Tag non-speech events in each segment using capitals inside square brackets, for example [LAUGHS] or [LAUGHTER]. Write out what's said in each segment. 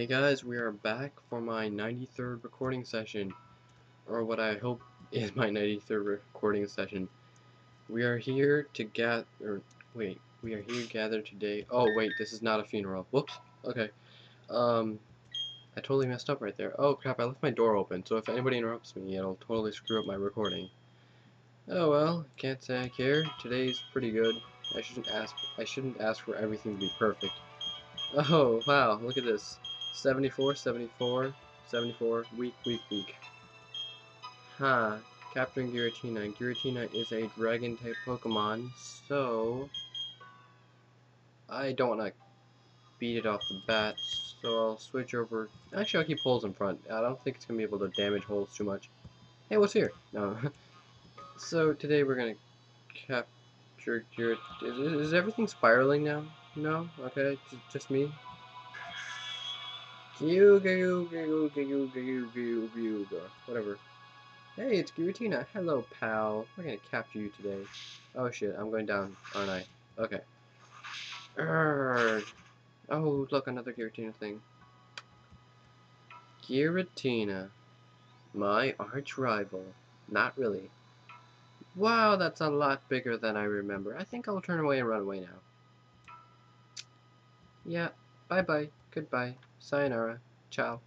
Hey guys, we are back for my 93rd recording session, or what I hope [LAUGHS] is my 93rd recording session. We are here to gather, wait, we are here gathered today. Oh wait, this is not a funeral. Whoops. Okay. Um, I totally messed up right there. Oh crap, I left my door open, so if anybody interrupts me, it'll totally screw up my recording. Oh well, can't say I care. Today's pretty good. I shouldn't ask. I shouldn't ask for everything to be perfect. Oh wow, look at this. 74, 74, 74, weak, weak, weak. Huh. Capturing Giratina. Giratina is a dragon type Pokemon, so I don't want to beat it off the bat, so I'll switch over. Actually, I'll keep holes in front. I don't think it's going to be able to damage holes too much. Hey, what's here? No. [LAUGHS] so today we're going to capture Giratina. Is, is everything spiraling now? No? Okay, just me? Gyuga, Gyuga, Gyuga, Gyuga, Gyuga, Gyuga, whatever. Hey, it's Giratina. Hello, pal. We're gonna capture you today. Oh shit, I'm going down, aren't I? Okay. Urgh. Oh, look, another Giratina thing. Giratina. My arch rival. Not really. Wow, that's a lot bigger than I remember. I think I'll turn away and run away now. Yeah, bye-bye. Goodbye. Sayonara. Ciao.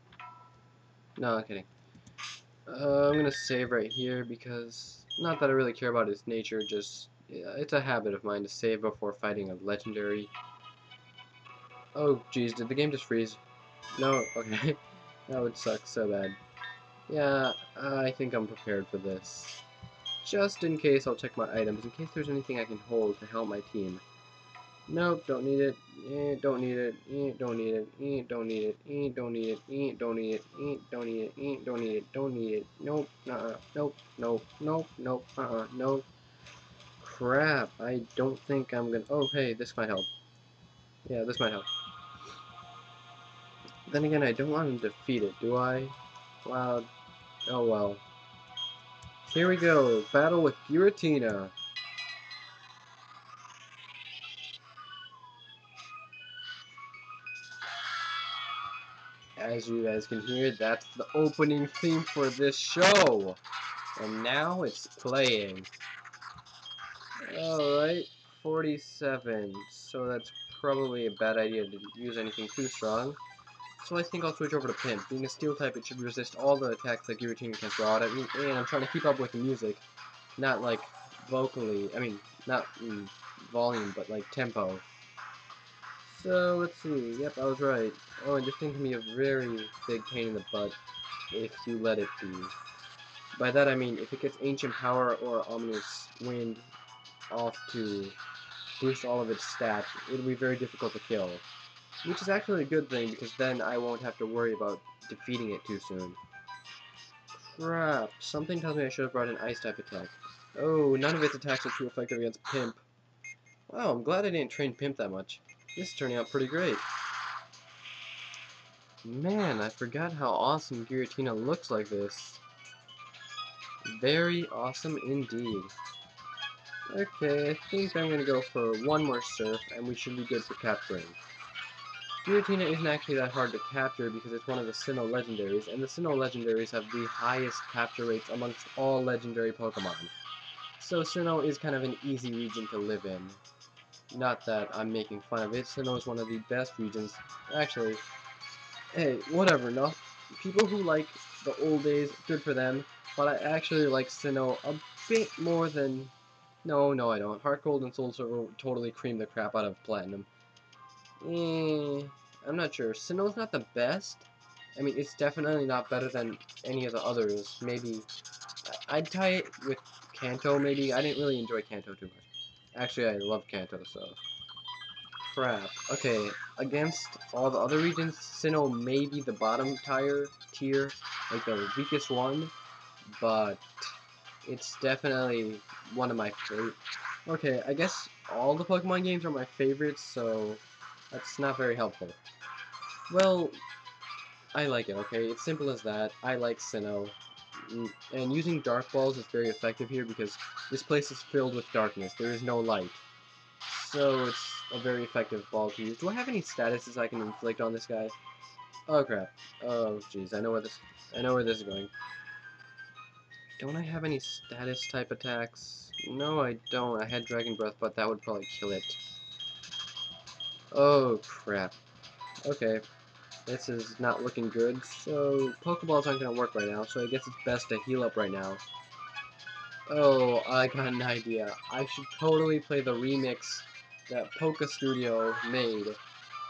No, I'm kidding. Uh, I'm gonna save right here because, not that I really care about its nature, just, it's a habit of mine to save before fighting a legendary. Oh, jeez, did the game just freeze? No, okay. [LAUGHS] that would suck so bad. Yeah, I think I'm prepared for this. Just in case, I'll check my items, in case there's anything I can hold to help my team. Nope, don't need it. Eh, don't need it. Eh, don't need it. Eh, don't need it. Eh, don't need it. Eh, don't need it. Eh, don't need it. Eh, don't need it. Don't need it. Nope. Uh-uh. Nope. Nope. Nope. Nope. Uh-uh. Nope. Crap. I don't think I'm gonna... Oh, hey, this might help. Yeah, this might help. Then again, I don't want to defeat it, do I? Wow. Oh, well. Here we go. Battle with Giratina. As you guys can hear, that's the opening theme for this show. And now it's playing. Alright, 47. So that's probably a bad idea to use anything too strong. So I think I'll switch over to Pimp. Being a steel type, it should resist all the attacks that Giratina can throw out at me. And I'm trying to keep up with the music. Not like vocally, I mean, not in volume, but like tempo. So, let's see. Yep, I was right. Oh, and this thing can be a very big pain in the butt if you let it be. By that I mean, if it gets Ancient Power or Ominous Wind off to boost all of its stats, it'll be very difficult to kill. Which is actually a good thing, because then I won't have to worry about defeating it too soon. Crap. Something tells me I should have brought an Ice-type attack. Oh, none of its attacks are too effective against Pimp. Wow, I'm glad I didn't train Pimp that much. This is turning out pretty great. Man, I forgot how awesome Giratina looks like this. Very awesome indeed. Okay, I think I'm gonna go for one more surf, and we should be good for capturing. Giratina isn't actually that hard to capture because it's one of the Sinnoh legendaries, and the Sinnoh legendaries have the highest capture rates amongst all legendary Pokemon. So Sinnoh is kind of an easy region to live in. Not that I'm making fun of it. Sinnoh is one of the best regions. Actually, hey, whatever, no? People who like the old days, good for them. But I actually like Sinnoh a bit more than... No, no I don't. Heart Gold and Soul Silver totally cream the crap out of Platinum. Eh, I'm not sure. Sinnoh's not the best. I mean, it's definitely not better than any of the others. Maybe... I'd tie it with Kanto, maybe. I didn't really enjoy Kanto too much. Actually, I love Kanto, so... Crap. Okay, against all the other regions, Sinnoh may be the bottom tier, tier, like the weakest one, but it's definitely one of my favorite. Okay, I guess all the Pokemon games are my favorites, so that's not very helpful. Well, I like it, okay? It's simple as that. I like Sinnoh. Mm, and using dark balls is very effective here because this place is filled with darkness. There is no light. So it's a very effective ball to use. Do I have any statuses I can inflict on this guy? Oh crap. Oh jeez, I know where this I know where this is going. Don't I have any status type attacks? No, I don't. I had Dragon Breath, but that would probably kill it. Oh crap. Okay. This is not looking good, so Pokeballs aren't gonna work right now, so I guess it's best to heal up right now. Oh, I got an idea. I should totally play the remix that Poke Studio made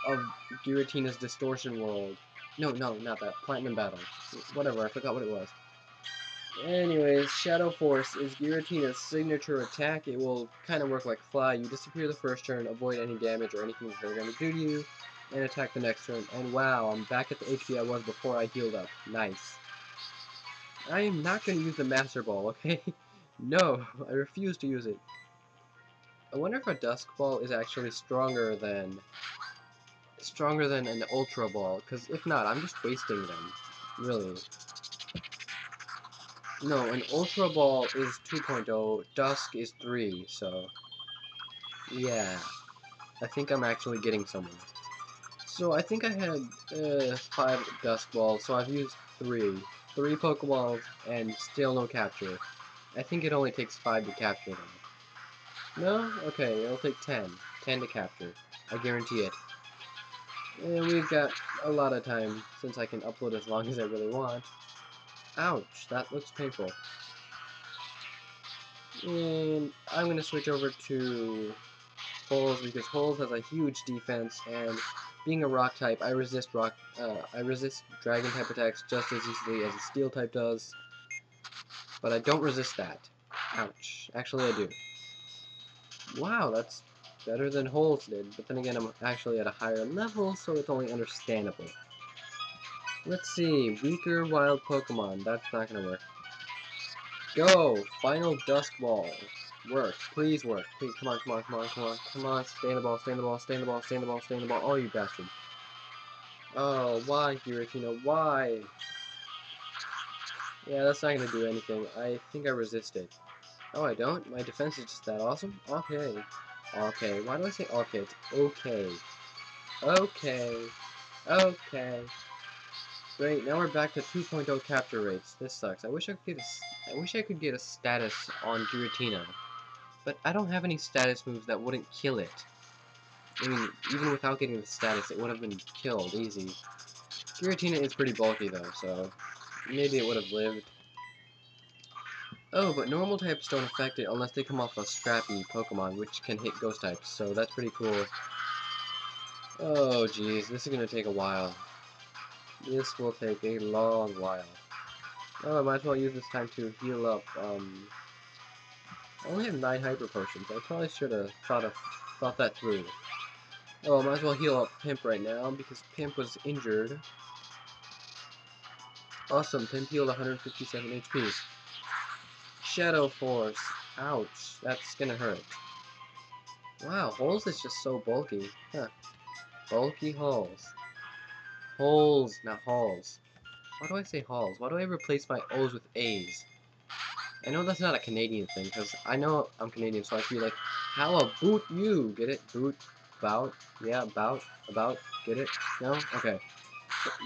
of Giratina's Distortion World. No, no, not that. Platinum Battle. Whatever, I forgot what it was. Anyways, Shadow Force is Giratina's signature attack. It will kind of work like Fly. You disappear the first turn, avoid any damage or anything that they're going to do to you, and attack the next turn. And wow, I'm back at the HP I was before I healed up. Nice. I am not going to use the Master Ball, [LAUGHS] okay? no, I refuse to use it. I wonder if a Dusk Ball is actually stronger than stronger than an Ultra Ball, because if not, I'm just wasting them. Really. No, an Ultra Ball is 2.0, Dusk is 3, so... Yeah. I think I'm actually getting somewhere. So I think I had uh, 5 Dusk Balls, so I've used 3. 3 Pokeballs, and still no capture. I think it only takes 5 to capture them. No? Okay, it'll take 10. 10 to capture. I guarantee it. And we've got a lot of time, since I can upload as long as I really want. Ouch, that looks painful. And I'm going to switch over to Holes, because Holes has a huge defense, and being a rock type, I resist rock, uh, I resist dragon type attacks just as easily as a steel type does. But I don't resist that. Ouch. Actually, I do. Wow, that's better than Holes did, but then again, I'm actually at a higher level, so it's only understandable. Let's see, weaker wild Pokemon, that's not gonna work. Go! Final Dusk Ball. Work, please work. Please, come on, come on, come on, come on, come on, stay in the ball, stay in the ball, stay in the ball, stay in the ball, stay in the ball. Oh, you bastard. Oh, why, Giratina, why? Yeah, that's not gonna do anything. I think I resisted. Oh, I don't? My defense is just that awesome? Okay. Okay, why do I say okay? It's okay. Okay. Okay. Great, now we're back to 2.0 capture rates. This sucks. I wish I could get a, I wish I could get a status on Giratina. But I don't have any status moves that wouldn't kill it. I mean, even without getting the status, it would have been killed easy. Giratina is pretty bulky though, so maybe it would have lived. Oh, but normal types don't affect it unless they come off a scrappy Pokemon, which can hit ghost types, so that's pretty cool. Oh, jeez, this is gonna take a while. This will take a long while. Oh, I might as well use this time to heal up, um... I only have 9 Hyper Potions. I probably should have thought, of, thought that through. Oh, might as well heal up Pimp right now, because Pimp was injured. Awesome, Pimp healed 157 HP. Shadow Force. Ouch, that's gonna hurt. Wow, Holes is just so bulky. Huh. Bulky Holes. Holes, not Halls. Why do I say Halls? Why do I replace my O's with A's? I know that's not a Canadian thing, because I know I'm Canadian, so I feel like, how about you? Get it? Boot? About? Yeah, about? About? Get it? No? Okay.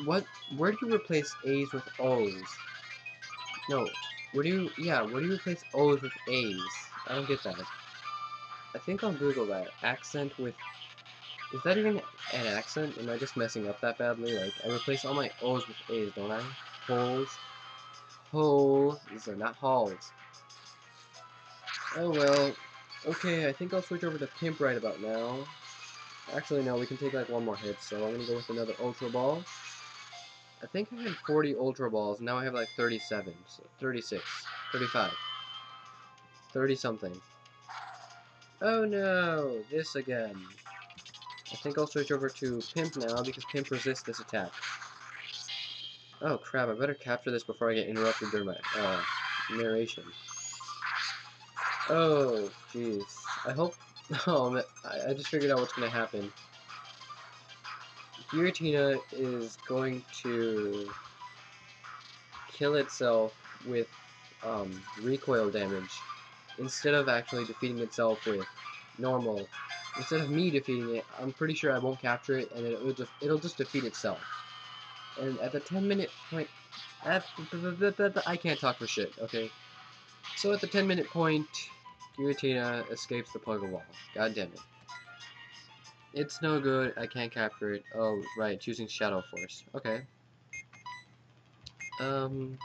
What? Where do you replace A's with O's? No, where do you, yeah, where do you replace O's with A's? I don't get that. I think I'll Google that. Accent with, is that even an accent? Am I just messing up that badly? Like, I replace all my O's with A's, don't I? Holes. Holes. These are not halls. Oh well. Okay, I think I'll switch over to Pimp right about now. Actually, no, we can take like one more hit, so I'm gonna go with another Ultra Ball. I think I had 40 Ultra Balls, now I have like 37, so 36, 35, 30 something. Oh no, this again. I think I'll switch over to Pimp now, because Pimp resists this attack. Oh crap, I better capture this before I get interrupted during my uh, narration. Oh, jeez. I hope... [LAUGHS] Oh, I just figured out what's going to happen. Giratina is going to kill itself with um, recoil damage instead of actually defeating itself with normal. Instead of me defeating it, I'm pretty sure I won't capture it, and it'll just it'll just defeat itself. And at the 10 minute point, at I can't talk for shit, okay? So at the 10 minute point, Giratina escapes the Pokeball. God damn it. It's no good, I can't capture it. Oh, right, choosing Shadow Force. Okay. Um,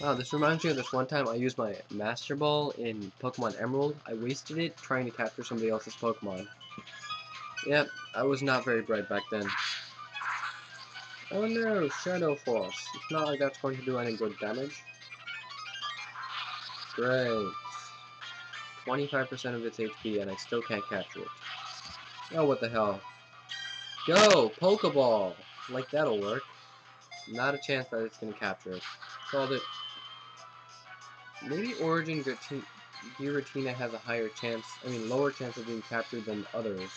wow, this reminds me of this one time I used my Master Ball in Pokemon Emerald. I wasted it trying to capture somebody else's Pokemon. Yep, I was not very bright back then. Oh no, Shadow Force. It's not like that's going to do any good damage. Great. 25% of its HP and I still can't capture it. Oh, what the hell. Go! Pokeball! Like, that'll work. Not a chance that it's going to capture it. Called it. Maybe Origin Giratina has a higher chance, I mean, lower chance of being captured than others.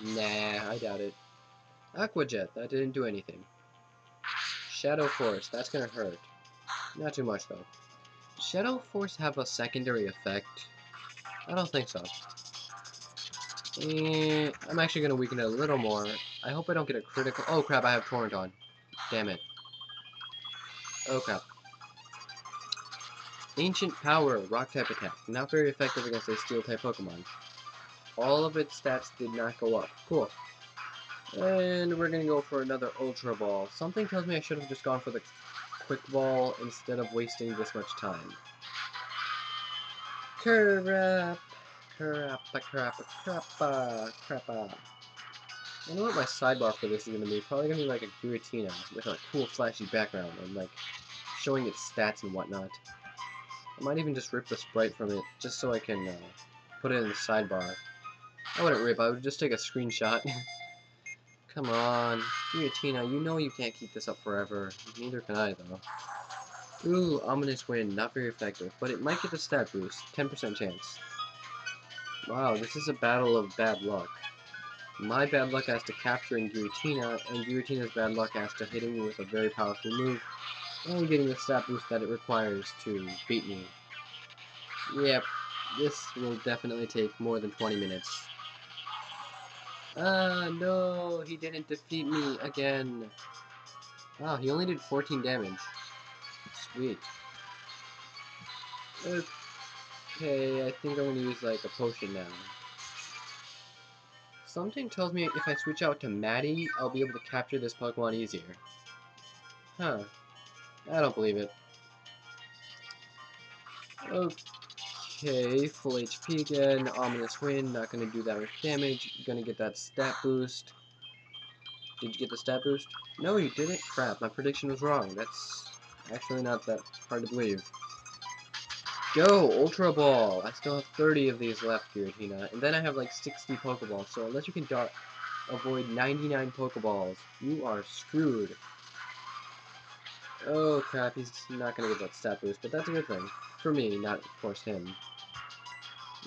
Nah, I doubt it. Aqua Jet, that didn't do anything. Shadow Force, that's gonna hurt. Not too much, though. Shadow Force have a secondary effect? I don't think so. And I'm actually gonna weaken it a little more. I hope I don't get a critical- Oh crap, I have Torrent on. Damn it. Oh crap. Ancient Power, Rock type attack. Not very effective against a Steel type Pokemon. All of its stats did not go up. Cool. And we're gonna go for another Ultra Ball. Something tells me I should have just gone for the Quick Ball instead of wasting this much time. Crap. Crappa, crappa, crappa, crappa. I know what my sidebar for this is gonna be. Probably gonna be like a Giratina with a cool flashy background and like showing its stats and whatnot. I might even just rip the sprite from it just so I can uh, put it in the sidebar. I wouldn't rip, I would just take a screenshot. [LAUGHS] Come on, Giratina, you know you can't keep this up forever. Neither can I, though. Ooh, Ominous Wind, not very effective, but it might get the stat boost, 10% chance. Wow, this is a battle of bad luck. My bad luck as to capturing Giratina, and Giratina's bad luck as to hitting me with a very powerful move, and getting the stat boost that it requires to beat me. Yep, this will definitely take more than 20 minutes. Ah, no, he didn't defeat me again. Wow, he only did 14 damage. Sweet. Okay, I think I'm gonna use like a potion now. Something tells me if I switch out to Maddie, I'll be able to capture this Pokemon easier. Huh. I don't believe it. Okay. Full HP again, Ominous Wind, not gonna do that much damage, gonna get that stat boost. Did you get the stat boost? No, you didn't? Crap, my prediction was wrong. That's actually not that hard to believe. Go, Ultra Ball! I still have 30 of these left, Giratina, and then I have like 60 Pokeballs, so unless you can dart avoid 99 Pokeballs, you are screwed. Oh crap, he's not gonna get that stat boost, but that's a good thing. For me, not of course him.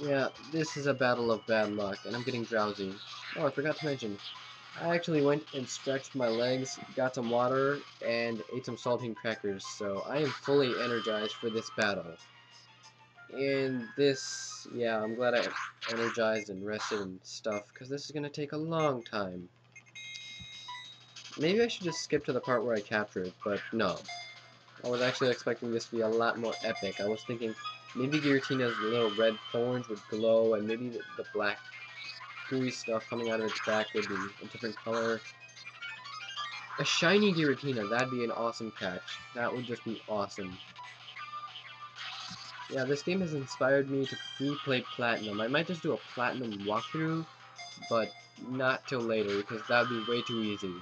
Yeah, this is a battle of bad luck, and I'm getting drowsy. Oh, I forgot to mention, I actually went and stretched my legs, got some water, and ate some saltine crackers, so I am fully energized for this battle. And this, yeah, I'm glad I energized and rested and stuff, because this is going to take a long time. Maybe I should just skip to the part where I capture it, but no. I was actually expecting this to be a lot more epic. I was thinking maybe Giratina's little red thorns would glow, and maybe the, the black gooey stuff coming out of its back would be a different color. A shiny Giratina, that'd be an awesome catch. That would just be awesome. Yeah, this game has inspired me to free replay Platinum. I might just do a Platinum walkthrough, but not till later, because that would be way too easy.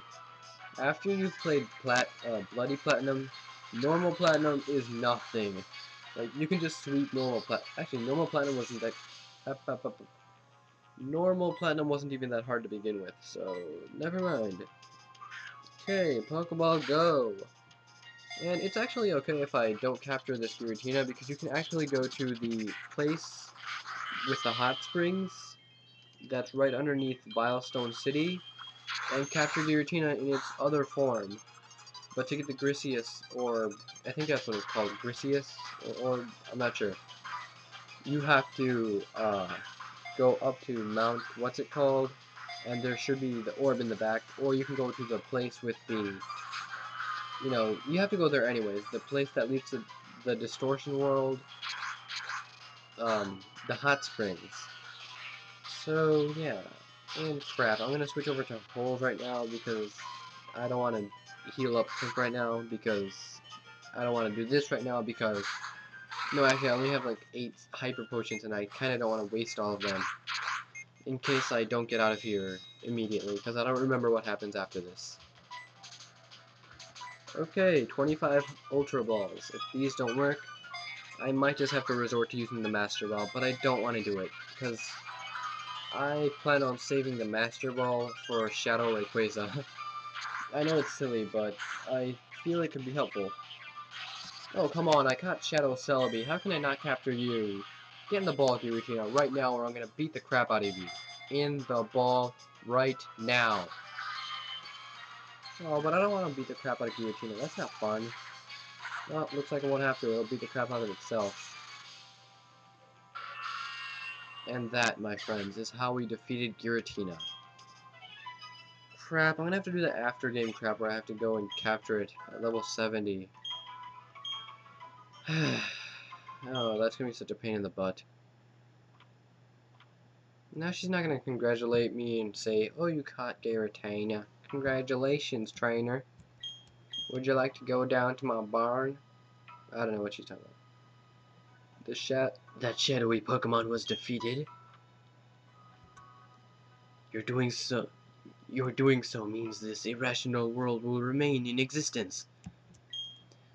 After you've played Plat uh, Bloody Platinum, normal Platinum is nothing. Like, you can just sweep normal Plat- Actually, normal Platinum wasn't that... Up, up, up, normal Platinum wasn't even that hard to begin with, so never mind. Okay, Pokeball Go! And it's actually okay if I don't capture this Giratina, because you can actually go to the place with the hot springs that's right underneath Veilstone City, and capture the Giratina in its other form. But to get the Griseous, or I think that's what it's called, Griseous, or, I'm not sure, you have to uh, go up to Mount, what's it called? and there should be the orb in the back, or you can go to the place with the, you know, you have to go there anyways, the place that leads to the distortion world, um, the hot springs. So, yeah, and crap, I'm gonna switch over to holes right now because I don't want to heal up right now because I don't want to do this right now because no actually I only have like 8 hyper potions and I kinda don't want to waste all of them in case I don't get out of here immediately because I don't remember what happens after this. Okay, 25 Ultra Balls. If these don't work, I might just have to resort to using the Master Ball, but I don't want to do it because I plan on saving the Master Ball for Shadow Rayquaza. [LAUGHS] I know it's silly, but I feel it could be helpful. Oh, come on, I caught Shadow Celebi. How can I not capture you? Get in the ball, Giratina, right now, or I'm gonna beat the crap out of you. In the ball, right now. Oh, but I don't want to beat the crap out of Giratina. That's not fun. Well, looks like it won't have to. It'll beat the crap out of itself. And that, my friends, is how we defeated Giratina crap. I'm gonna have to do the after game crap where I have to go and capture it at level 70. [SIGHS] oh, that's gonna be such a pain in the butt. Now she's not gonna congratulate me and say, Oh, you caught Giratina. Congratulations, trainer. Would you like to go down to my barn? I don't know what she's talking about. The that shadowy Pokemon was defeated. You're doing so your doing so means this irrational world will remain in existence.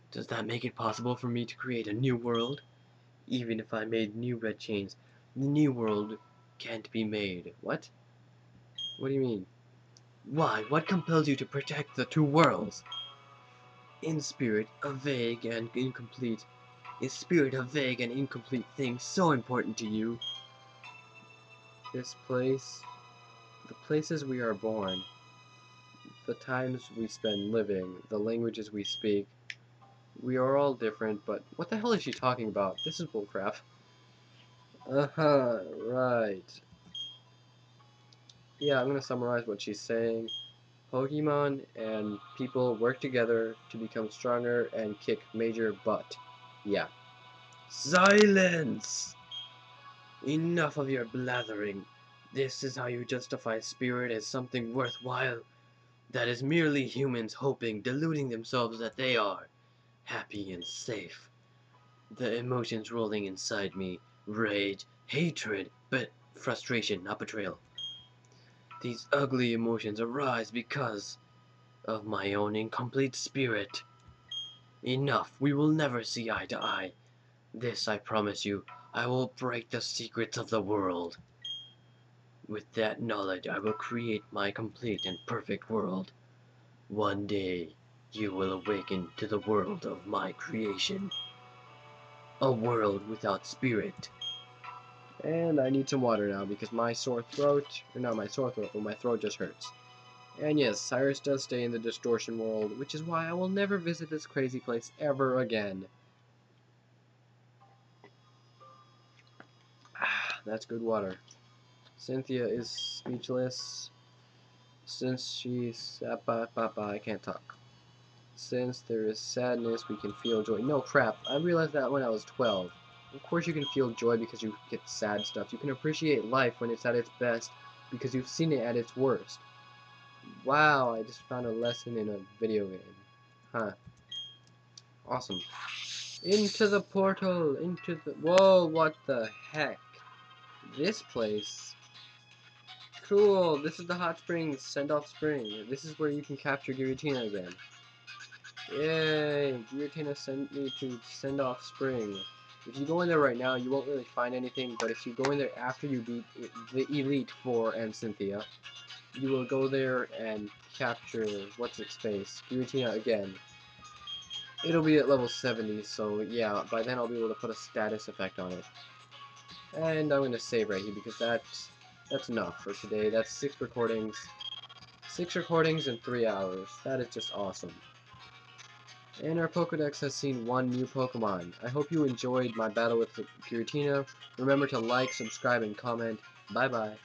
Does that make it possible for me to create a new world? Even if I made new red chains, the new world can't be made. What? What do you mean? Why, what compels you to protect the two worlds? In spirit, a vague and incomplete. Is spirit a vague and incomplete thing so important to you? This place the places we are born, the times we spend living, the languages we speak, we are all different, but what the hell is she talking about? This is bullcrap. Uh-huh, right. Yeah, I'm gonna summarize what she's saying. Pokemon and people work together to become stronger and kick major butt. Yeah. Silence! Enough of your blathering. This is how you justify spirit as something worthwhile. That is merely humans hoping, deluding themselves that they are happy and safe. The emotions rolling inside me, rage, hatred, but frustration, not betrayal. These ugly emotions arise because of my own incomplete spirit. Enough, we will never see eye to eye. This I promise you, I will break the secrets of the world. With that knowledge I will create my complete and perfect world. One day you will awaken to the world of my creation. A world without spirit. And I need some water now because my sore throat, or not my sore throat, but my throat just hurts. And yes, Cyrus does stay in the distortion world, which is why I will never visit this crazy place ever again. Ah, that's good water. Cynthia is speechless. Since she's I can't talk. Since there is sadness, we can feel joy. No crap. I realized that when I was 12. Of course you can feel joy because you get sad stuff. You can appreciate life when it's at its best because you've seen it at its worst. Wow, I just found a lesson in a video game. Huh. Awesome. Into the portal, into the... Whoa, what the heck? This place Cool, this is the hot springs, send off spring. This is where you can capture Giratina again. Yay, Giratina sent me to send off spring. If you go in there right now, you won't really find anything, but if you go in there after you beat the Elite Four and Cynthia, you will go there and capture, what's its face, Giratina again. It'll be at level 70, so yeah, by then I'll be able to put a status effect on it. And I'm going to save right here because that's that's enough for today. That's six recordings. Six recordings in three hours. That is just awesome. And our Pokedex has seen one new Pokemon. I hope you enjoyed my battle with Giratina. Remember to like, subscribe, and comment. Bye-bye.